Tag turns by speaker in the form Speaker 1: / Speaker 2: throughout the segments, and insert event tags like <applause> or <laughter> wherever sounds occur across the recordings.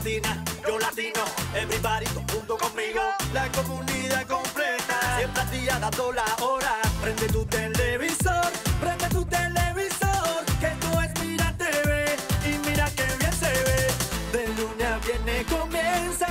Speaker 1: latina, yo latino, everybody mundo conmigo, la comunidad completa, siempre a día dando la hora, prende tu televisor, prende tu televisor, que tú es Mira TV, y mira que bien se ve, de lunes a viernes comienza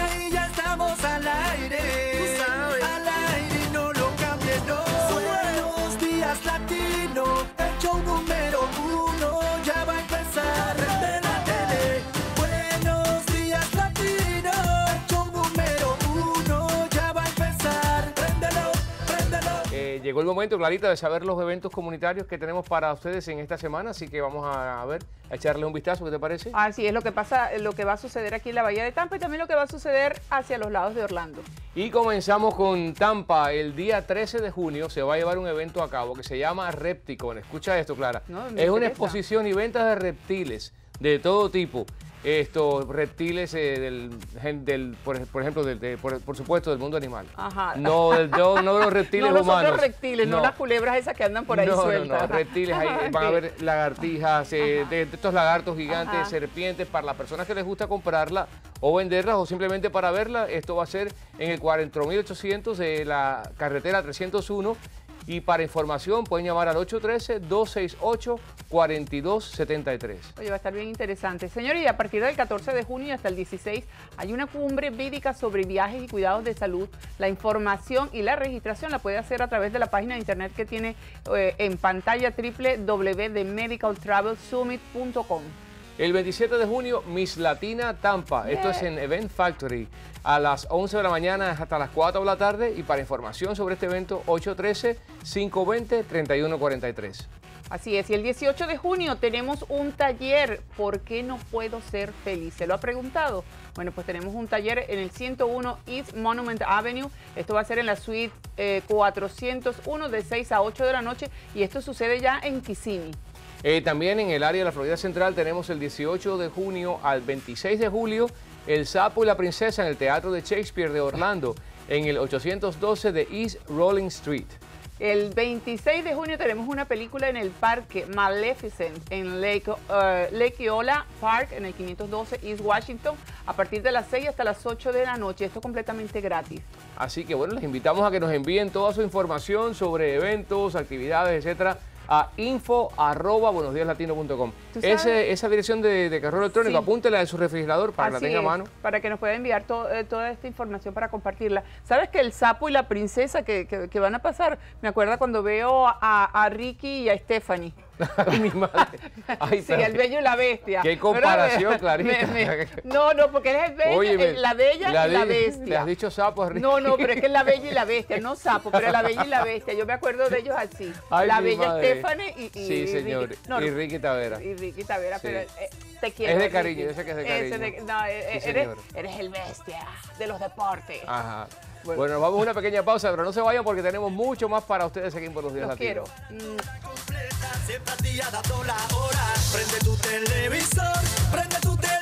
Speaker 2: llegó el momento, Clarita, de saber los eventos comunitarios que tenemos para ustedes en esta semana, así que vamos a, a ver, a echarle un vistazo, ¿qué te parece?
Speaker 3: Así es lo que pasa, lo que va a suceder aquí en la Bahía de Tampa y también lo que va a suceder hacia los lados de Orlando.
Speaker 2: Y comenzamos con Tampa. El día 13 de junio se va a llevar un evento a cabo que se llama Repticon. Escucha esto, Clara.
Speaker 3: No,
Speaker 2: es una exposición y ventas de reptiles de todo tipo. Estos reptiles eh, del, por, por ejemplo, del- de- por, por supuesto, del mundo animal.
Speaker 3: Ajá.
Speaker 2: No, del- no, no los <laughs> reptiles
Speaker 3: no los
Speaker 2: humanos.
Speaker 3: otros reptiles, no. las culebras esas que andan por ahí
Speaker 2: no, no,
Speaker 3: sueltas.
Speaker 2: no, reptiles, ahí <laughs> van a ver lagartijas, eh, de, de estos lagartos gigantes,
Speaker 3: Ajá.
Speaker 2: serpientes, para las personas que les gusta comprarla o venderlas o simplemente para verla, esto va a ser en el 4800 de la carretera 301 y para información pueden llamar al 813-268-4273.
Speaker 3: Oye, va a estar bien interesante. Señores, a partir del 14 de junio y hasta el 16 hay una cumbre médica sobre viajes y cuidados de salud. La información y la registración la puede hacer a través de la página de internet que tiene eh, en pantalla www.medicaltravelsummit.com.
Speaker 2: El 27 de junio, Miss Latina Tampa. Esto es en Event Factory. A las 11 de la mañana hasta las 4 de la tarde. Y para información sobre este evento, 813-520-3143.
Speaker 3: Así es, y el 18 de junio tenemos un taller, ¿por qué no puedo ser feliz? ¿Se lo ha preguntado? Bueno, pues tenemos un taller en el 101 East Monument Avenue, esto va a ser en la suite eh, 401 de 6 a 8 de la noche y esto sucede ya en Kissimmee.
Speaker 2: Eh, también en el área de la Florida Central tenemos el 18 de junio al 26 de julio El Sapo y la Princesa en el Teatro de Shakespeare de Orlando en el 812 de East Rolling Street.
Speaker 3: El 26 de junio tenemos una película en el parque Maleficent en Lake, Lake Eola Park en el 512 East Washington a partir de las 6 hasta las 8 de la noche. Esto es completamente gratis.
Speaker 2: Así que bueno, les invitamos a que nos envíen toda su información sobre eventos, actividades, etcétera, a info arroba buenosdiaslatino.com. Ese- Esa dirección de, de correo electrónico,
Speaker 3: Sí.
Speaker 2: apúntela en su refrigerador para que la tenga a mano.
Speaker 3: Para que nos pueda enviar to- eh, toda esta información para compartirla. ¿Sabes que el sapo y la princesa que, que- que van a pasar? Me acuerda cuando veo a, a Ricky y a Stephanie.
Speaker 2: Ay, mi madre. <laughs> Ay,
Speaker 3: sí, el bello y la bestia.
Speaker 2: Qué comparación,
Speaker 3: Me-
Speaker 2: Clarita.
Speaker 3: me- <laughs> no, no, porque él es el bello,
Speaker 2: Óyeme,
Speaker 3: el- la bella y la bestia.
Speaker 2: Le has dicho sapo a Ricky.
Speaker 3: No, no, pero es que es la bella y la <laughs> bestia, no sapo, pero la bella y la bestia. Yo me acuerdo de ellos así.
Speaker 2: Ay,
Speaker 3: la bella. Stephanie y, y
Speaker 2: Sí, señor.
Speaker 3: Ricky. No,
Speaker 2: y Ricky Tavera.
Speaker 3: y Ricky Tavera,
Speaker 2: Sí.
Speaker 3: pero eh, te quiero.
Speaker 2: Es de cariño, yo sé que es de cariño.
Speaker 3: no, eh,
Speaker 2: Sí,
Speaker 3: eres, eres el bestia de los deportes.
Speaker 2: Ajá.
Speaker 3: Bueno.
Speaker 2: Bueno. nos vamos a una pequeña pausa, pero no se vayan porque tenemos mucho más para ustedes aquí en Buenos Días
Speaker 3: Los quiero.
Speaker 2: Latinos.
Speaker 3: Mm.
Speaker 1: Siempre a dando la hora. Prende tu televisor, prende tu televisor.